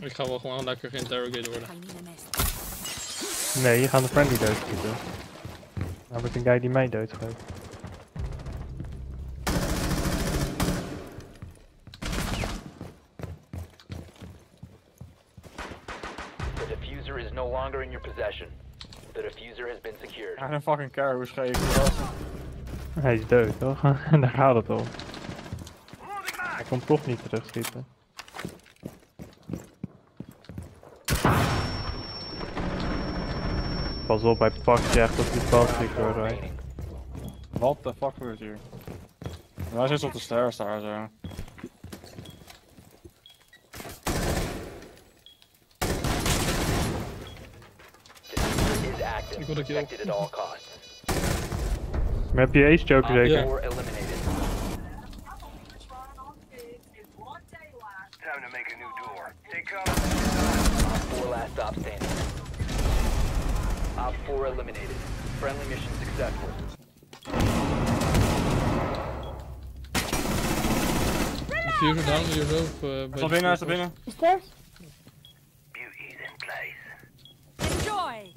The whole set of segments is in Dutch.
Ik ga wel gewoon lekker geïnterrogated worden. Nee, je gaat een friendly doodschieten. Met een guy die mij doodschoot. The diffuser is no longer in your possession. The diffuser has been secured. Ja, een fucking car, hoe scheef. Hij is dood, toch? Daar gaat het om. Hij komt toch niet terugschieten. Pas op, hij pakt je echt op die plastic hoor. Remaining. Wat de fuck gebeurt hier? Hij zit op de stairs daar zo. Ik wil dat je. Maar heb je ace joker Op zeker? 4 eliminated. Time to make a new door. Take cover. Op 4 last stop standing. Op 4 eliminated. Friendly mission successful. Diffuser down hier zo. Of, uh, Hij staat binnen, hij staat binnen. Beauty's in place. Enjoy!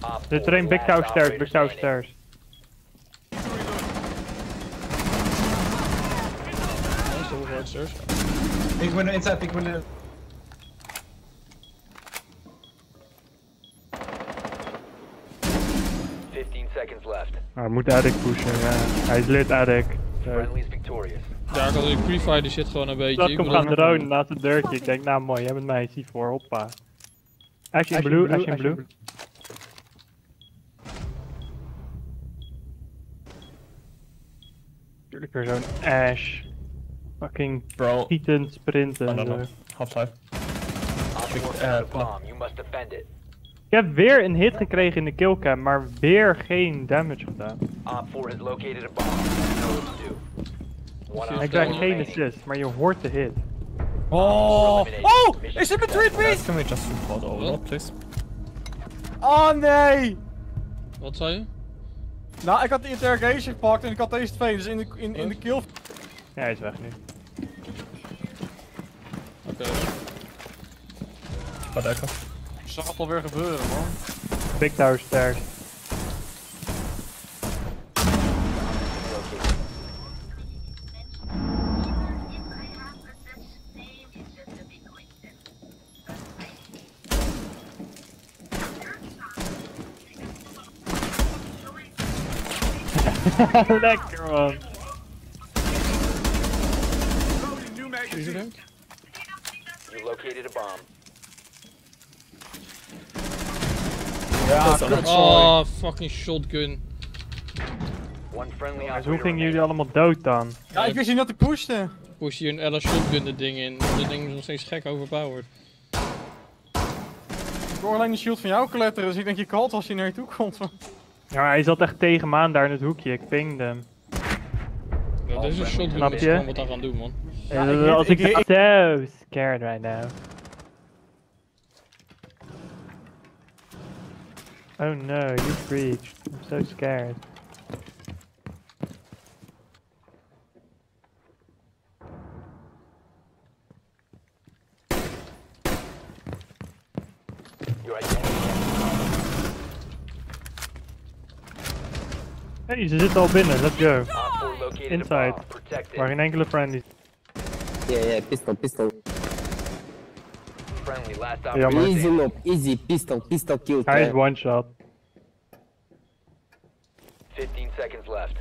Op Zit 4 er een big last tower stairs, operator big tower standing. stairs. Stairs. Ik ben inside, ik ben... 15 seconds left. Nou, moet Addict pushen, ja. Hij is lid victorious. Ja, ik had die pre-fire die shit gewoon een beetje. Dat Ik komt wil gaan drone naast het deurtje. Ik denk, nou mooi, jij bent mij, zie voor, hoppa. Action blue, action blue. Tuurlijk weer zo'n Ash. Fucking Bro, schieten, sprinten. en no, no. zo. half five. Op 4 found a bomb. You must defend it. Ik heb weer een hit gekregen in de killcam, maar weer geen damage gedaan. Op 4 has located a bomb. Four krijgt geen assist, maar je hoort de hit. Oh! Oh! Ik met tweet successful. piece! Can we just please? Oh nee! Wat zei je? Nou, ik had die interrogation gepakt en ik had deze twee, dus in de, in, in de kill. Ja, hij is weg nu. Oké. Wat zag het alweer gebeuren, man. Big tower stairs. Lekker man. Is er? You located a bomb. Ja, Oh, fucking shotgun. Dus hoe gingen jullie allemaal dood dan? Ja, ik wist niet dat ik pushte. Push hier een Ella shotgun dit ding in. Dit ding is nog steeds gek overpowered. Ik hoor alleen de shield van jou kletteren, dus ik denk je kalt als hij naar je toe komt. Ja, maar hij zat echt tegen me aan daar in het hoekje. Ik pingde hem. Ja, dit is een shotgun. Snap dus gewoon wat aan gaan doen, man. Ja, ik als ik ik, so scared right now. Oh no, you breached. I'm so scared. Your identity Hey, ze zitten al binnen. Let's go. Op 4 located a Inside. bomb. Protect it. Maar geen enkele friendly. Yeah, yeah, pistol, pistol. Friendly last Ja, operator Easy standing. noob, easy, pistol, pistol kill. Hij is cam. one shot. 15 seconds left.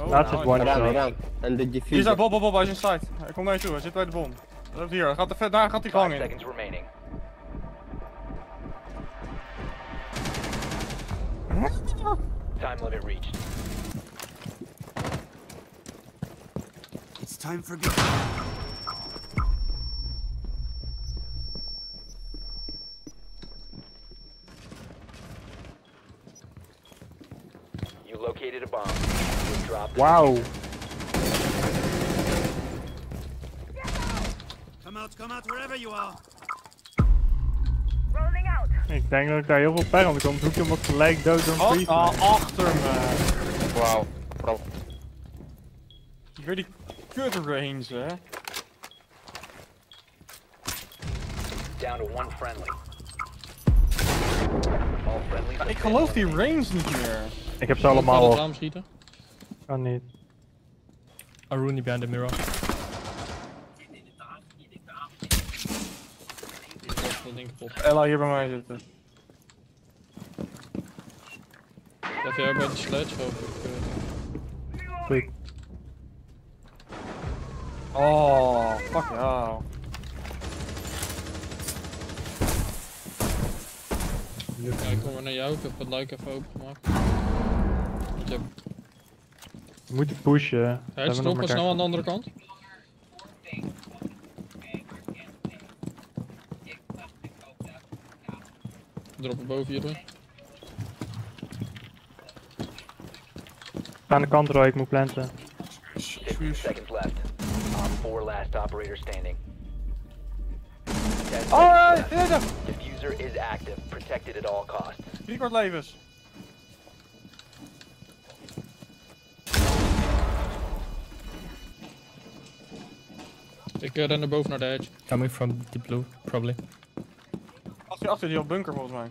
Oh, Laatste is one Run, shot. run. And the Hier diffuser. staat Bob, Bob, Bob, hij is inside. Hij komt naar je toe, hij zit bij de bom. Hij loopt hier, hij gaat er vet, daar gaat die gang 5 in. seconds remaining. Time limit reached. It's time for You located a bomb. You dropped the Wauw. Come out, come out, wherever you are. Rolling out. Ik denk dat ik daar heel veel pijn aan kom. Het hoekje wordt gelijk dood door een Oh, freeze. ah, achter me. Wow, bro. Weer die kut range, hè. Down to one friendly. Ja, ik geloof die range niet meer. Ik heb ze Kan allemaal op. raam schieten? Kan niet. Aruni behind the mirror. Ella hier bij mij zitten. Dat jij ook bij de sledge hoop ik. Goed. Oh, fuck jou. Ja, ik kom naar jou, ik heb het luik even opengemaakt. Ik heb... We moeten pushen. Hij is snel aan de andere kant. Droppen boven jullie. Aan de kant, Roy, ik moet planten. Oh, 40! User is active, protected at all costs. Igor Levis. levens. Ik eh, uh, both er boven edge. Coming from the blue, probably. Achter, achter die bunker. Oh,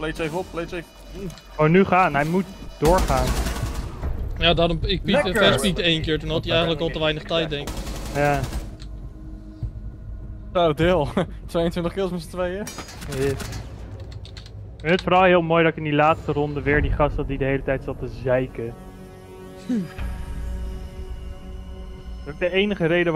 Play safe op, play safe. Oh, nu gaan. Hij moet doorgaan. Ja, daarom, ik piekte Lekker. fastpiet één keer. Toen had hij eigenlijk al te weinig tijd, denk ik. Ja. Zo, deel. 22 kills met z'n tweeën. Yes. Het vooral heel mooi dat ik in die laatste ronde weer die gast had die de hele tijd zat te zeiken. Dat is de enige reden